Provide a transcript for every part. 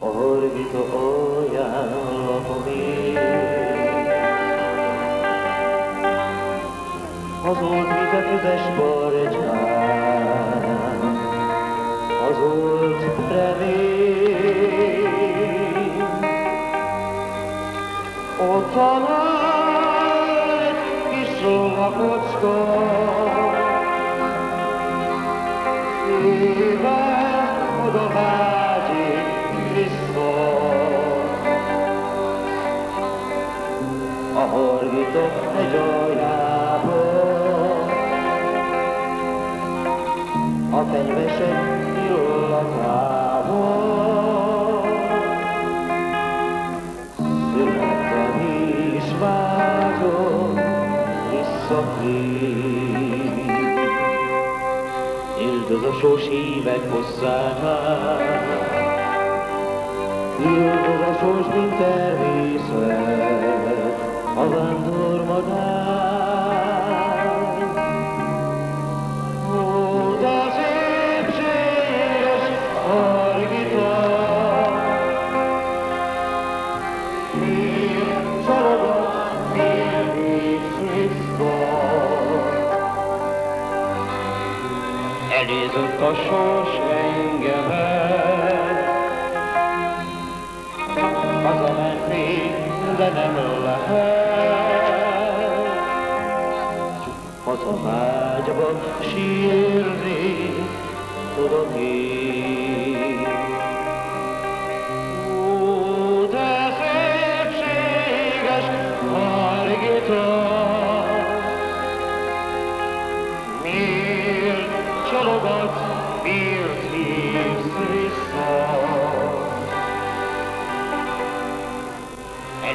A horgító olyan lakomé. Az old remény. Ott kis szépen a fenyvesek illatába. Születtem is vágyom a sós hívek hosszánál, Üldöz a sós, mint természet, a sors engemet, hazamenni, de nem lehet. Hazavágyva sírni tudok én.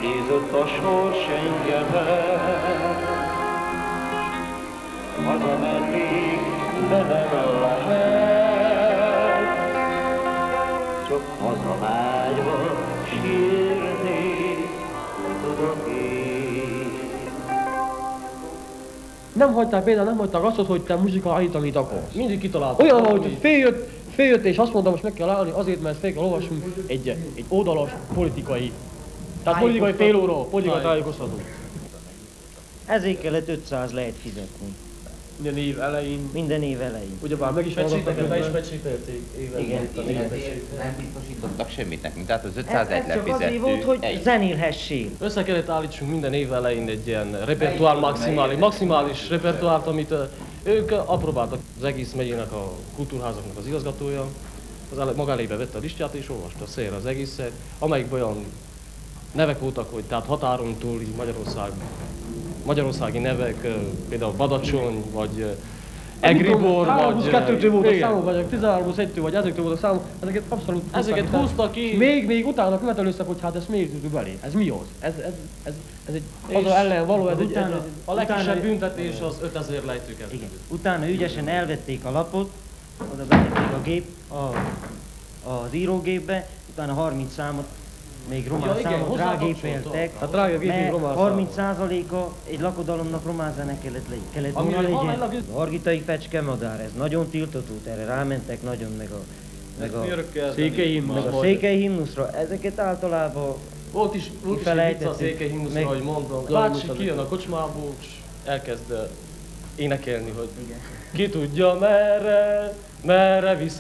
Elízott a sors engemet, hazamenni, de nem lehet. Csak hazavágyva sírni tudok én. Nem hagyták például, nem hagyták azt, hogy te muzsika állít, amit akarsz. Mindig kitaláltam. Olyan, hogy féljött, féljött és azt mondta, most meg kell állni azért, mert fel kell olvasnunk egy, egy oldalas politikai, tehát politikai félóró, politikai tájékoztató. Ezért kellett 500 lehet fizetni. Minden év elején. Minden év elején. Ugyebár meg is Pecséteket be is hallgattak, pecsételték éven. Igen, igen. névpecsétet. Nem biztosítottak semmit nekünk, tehát az Ez, 501 ez csak azért volt, hogy Egy. zenélhessél. Össze kellett állítsunk minden év elején egy ilyen repertoár maximális, maximális repertoárt, amit ők apróbáltak. Az egész megyének a kultúrházaknak az igazgatója, az maga elébe vette a listját és olvasta szélre az egészet, amelyikben olyan nevek voltak, hogy tehát határon túli Magyarország, magyarországi nevek, például Badacsony, vagy Egribor, 3 vagy... 2 ö, voltak igen. számok, vagy 13 plusz 1 vagy ezektől voltak számok, ezeket abszolút Ezeket húztak ki. Még, még utána követelőztek, hogy hát ezt miért tudjuk belé? Ez mi az? Ez, ez, ez, ez egy haza ellen való, ez egy, ez, utána- egy A legkisebb Utána- büntetés az 5000 lejtőket. Igen. Utána ügyesen elvették a lapot, oda betették a gép, a, az írógépbe, utána 30 számot, még román Ja, igen, számot hozzákapcsolta. rágépeltek. Hát rágépelték mert román 30 százaléka egy lakodalomnak román zene kellett, le, kellett volna legyen. A Hargitai fecske madár, ez nagyon tiltott volt, erre rámentek nagyon, meg a, meg a, Székely himnusz meg a székely himnuszra. Ezeket általában Volt is, volt is egy vicc az ékei himnuszra, Meg- hogy mondom. Bácsi kijön a kocsmából, és elkezd énekelni, hogy ki tudja merre, merre vissza.